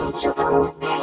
Shut your throat.